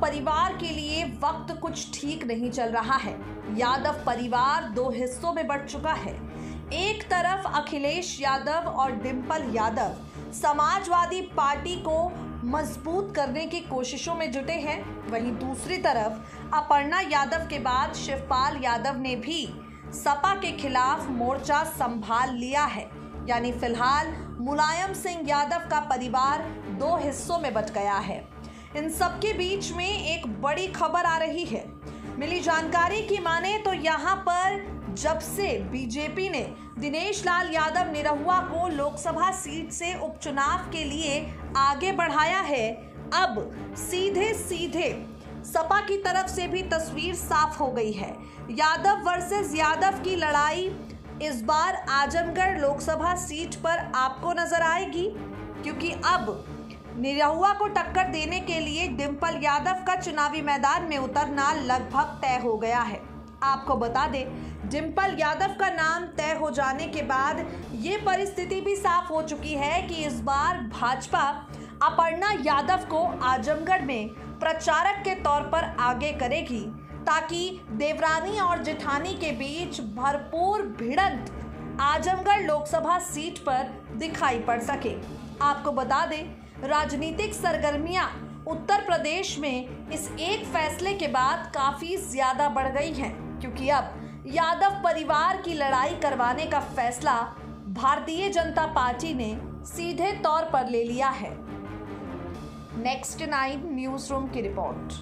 परिवार के लिए वक्त कुछ ठीक नहीं चल रहा है। यादव परिवार दो हिस्सों में बढ़ चुका है। एक तरफ़ अखिलेश यादव और डिम्पल यादव समाजवादी पार्टी को मज़बूत करने की कोशिशों में जुटे हैं। वहीं दूसरी तरफ़ अपर्णा यादव के बाद शिवपाल यादव ने भी सपा के खिलाफ मोर्चा संभाल लिया है। यानी फ़िलहाल मुलायम सिंह यादव का परिवार दो हिस्सों में बट गया है। इन सबके बीच में एक बड़ी खबर आ रही है। मिली जानकारी की माने तो यहाँ पर जब से बीजेपी ने दिनेश लाल यादव निरहुआ को लोकसभा सीट से उपचुनाव के लिए आगे बढ़ाया है, अब सीधे सीधे सपा की तरफ़ से भी तस्वीर साफ़ हो गई है। यादव वर्सेस यादव की लड़ाई इस बार आजमगढ़ लोकसभा सीट पर आपको नज़र आएगी, क्योंकि अब निरहुआ को टक्कर देने के लिए डिम्पल यादव का चुनावी मैदान में उतरना लगभग तय हो गया है। आपको बता दें डिम्पल यादव का नाम तय हो जाने के बाद ये परिस्थिति भी साफ़ हो चुकी है कि इस बार भाजपा अपर्णा यादव को आजमगढ़ में प्रचारक के तौर पर आगे करेगी। ताकि देवरानी और जेठानी के बीच भरपूर भिड़ंत आजमगढ़ लोकसभा सीट पर दिखाई पड़ सके। आपको बता दें, राजनीतिक सरगर्मियाँ उत्तर प्रदेश में इस एक फैसले के बाद काफ़ी ज़्यादा बढ़ गई हैं, क्योंकि अब यादव परिवार की लड़ाई करवाने का फैसला भारतीय जनता पार्टी ने सीधे तौर पर ले लिया है। नेक्स्ट नाइन न्यूज़ रूम की रिपोर्ट।